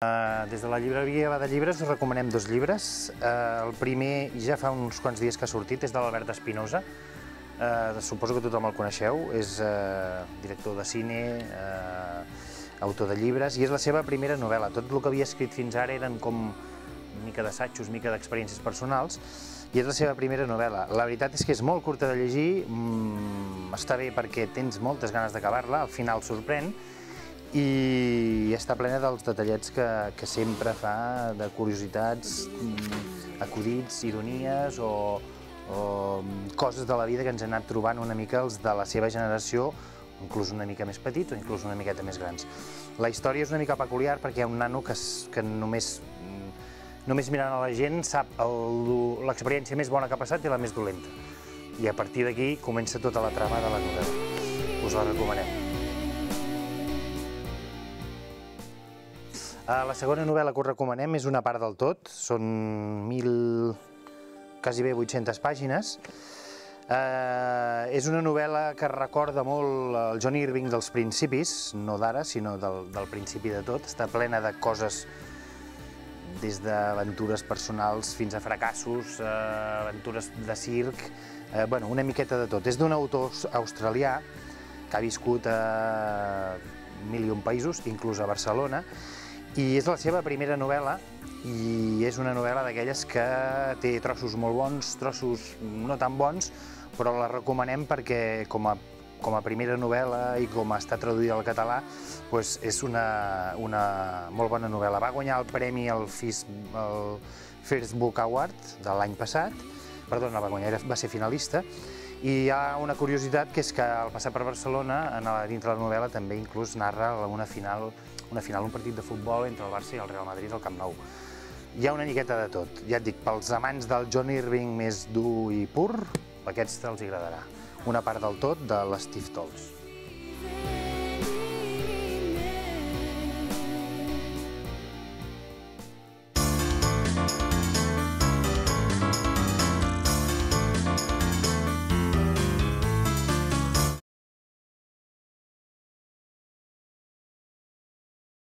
Uh, des de la llibreria de Llibres us recomanem dos llibres. Uh, el primer ja fa uns quants dies que ha sortit, és de l'Albert Espinosa. Uh, suposo que tothom el coneixeu, és director de cine, autor de llibres, i és la seva primera novel·la. Tot el que havia escrit fins ara eren com mica d'assajos, mica d'experiències personals, i és la seva primera novel·la. La veritat és que és molt curta de llegir, mm, està bé perquè tens moltes ganes d'acabar-la, al final sorprèn, i està plena dels detallets que, que sempre fa, de curiositats, mm, acudits, ironies o, o coses de la vida que ens han anat trobant una mica els de la seva generació, inclús una mica més petits o inclús una miqueta més grans. La història és una mica peculiar perquè hi ha un nano que, que només, mm, només mirant a la gent sap l'experiència més bona que ha passat i la més dolenta. I a partir d'aquí comença tota la trama de la novel·la. Us la recomanem. La segona novel·la que us recomanem és Una part del tot, són mil, quasi bé 800 pàgines. Uh, és una novel·la que recorda molt el John Irving dels principis, no d'ara, sinó del, del principi de tot. Està plena de coses des d'aventures personals fins a fracassos, uh, aventures de circ, uh, bueno, una miqueta de tot. És d'un autor australià que ha viscut a mil i un països, inclús a Barcelona, i és la seva primera novel·la i és una novel·la d'aquelles que té trossos molt bons, trossos no tan bons, però la recomanem perquè com a, com a primera novel·la i com està traduïda al català doncs és una, una molt bona novel·la. Va guanyar el premi al el First Book Award de l'any passat, perdó, no va guanyar, va ser finalista, i hi ha una curiositat que és que al passar per Barcelona, dintre la novel·la, també inclús narra una final una final, un partit de futbol entre el Barça i el Real Madrid al Camp Nou. Hi ha una miqueta de tot. Ja et dic, pels amants del John Irving més dur i pur, aquests els agradarà. Una part del tot de l'Steve Tolls.